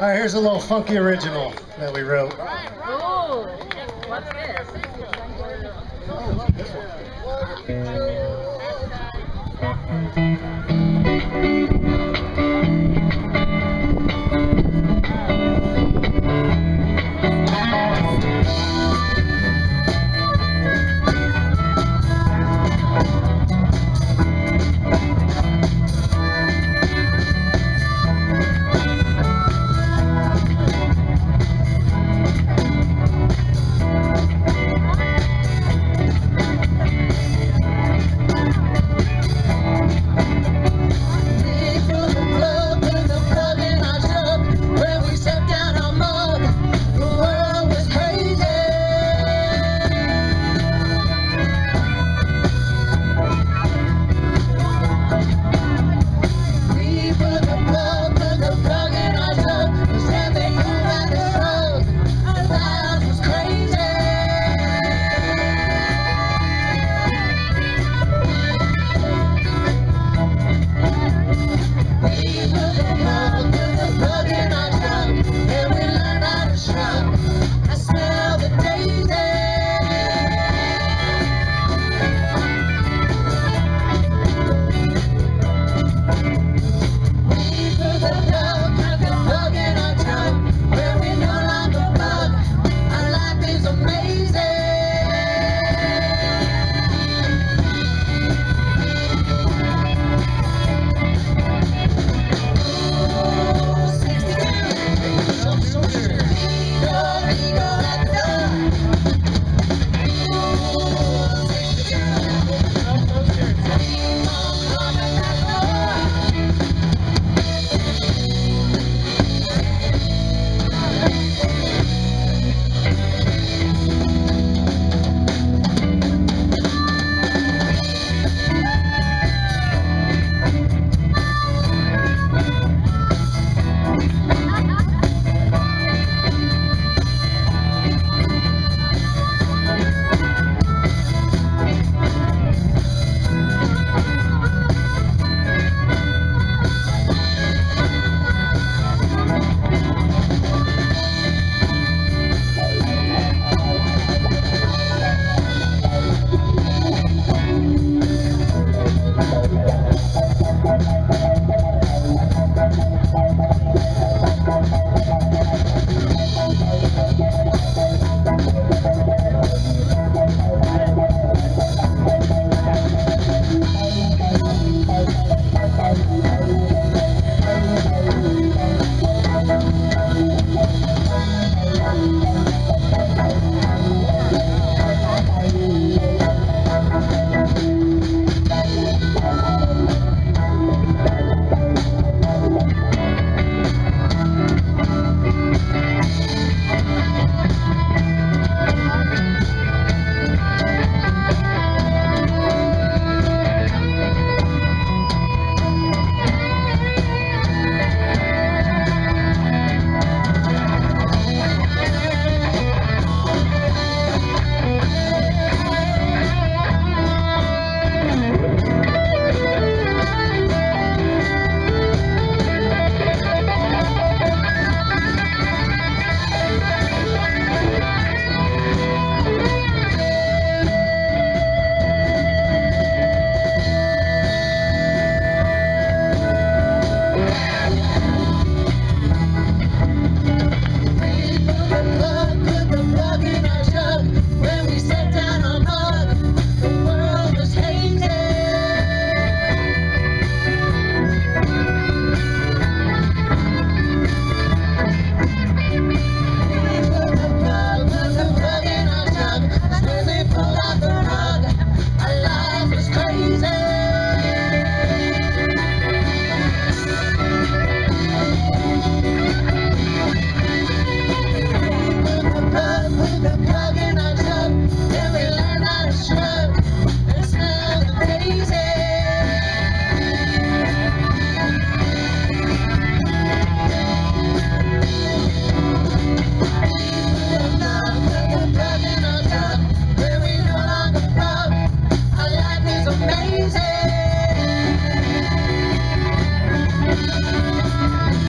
All right, here's a little funky original that we wrote. What's this? Oh, this one.